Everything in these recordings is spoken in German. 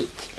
it.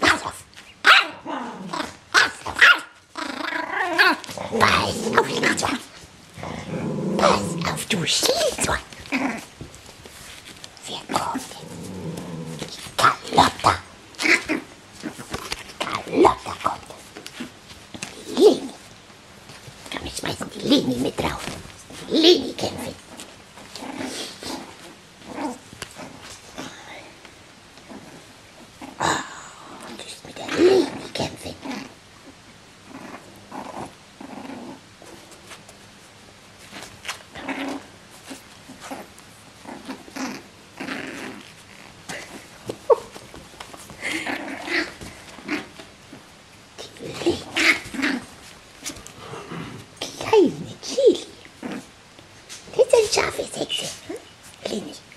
Pass auf. Pass auf. Du Schlitzohr. Wer kommt Carlotta. Carlotta kommt. Leni. Komm, wir schmeißen die Leni mit drauf. Die Leni kämpfen. scharfe Sätze. Hm? Will ich.